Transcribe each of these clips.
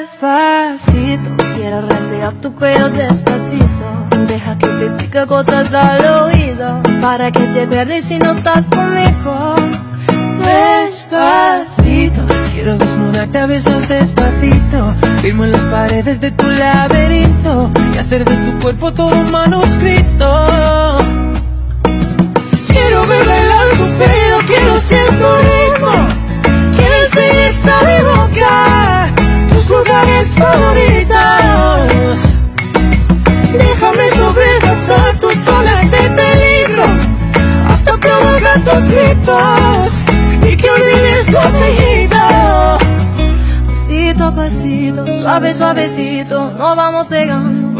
Despacito, quiero respirar tu cuello despacito. Deja que te diga cosas al oído para que te pierdas si no estás conmigo. Despacito, quiero desnudarte a besos despacito. Firmo en las paredes de tu laberinto y hacer de tu cuerpo todo un manuscrito. Favoritos. Déjame sobrepasar tus zonas de peligro hasta provocar tus gritos y que olvides tu apellido. Pasito a pasito, suave suavecito, nos vamos pegando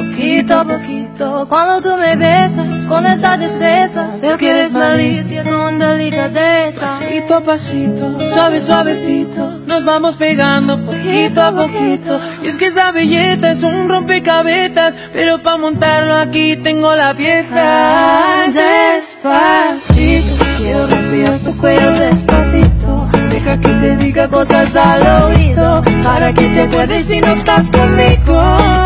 a poquito. Cuando tú me besas con esa destreza, veo que eres malicia con delicadeza. Pasito a pasito, suave suavecito, nos vamos pegando poquito a poquito. Y es que esa belleza es un rompecabezas, pero para montarlo aquí tengo la pieza. Despacito, quiero respirar tu cuello despacito. Deja que te diga cosas al oído para que te acuerdes si no estás conmigo.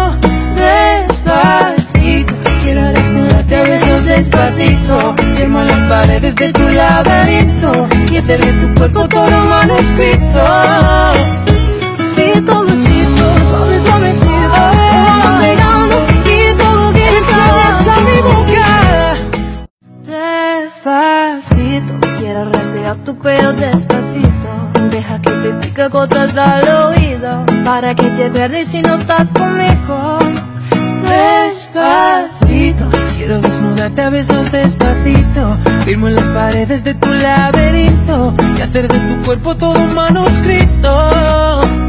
En las paredes de tu laberinto y de tu cuerpo todo manuscrito. Besito, besito, suave, suavecito. Pegando poquito poquito. A mi boca. Despacito, quiero respirar tu cuello despacito. Deja que te diga cosas al oído para que te pierdas si no estás conmigo. Despacito, a besos despacito. Firmo en las paredes de tu laberinto y hacer de tu cuerpo todo un manuscrito.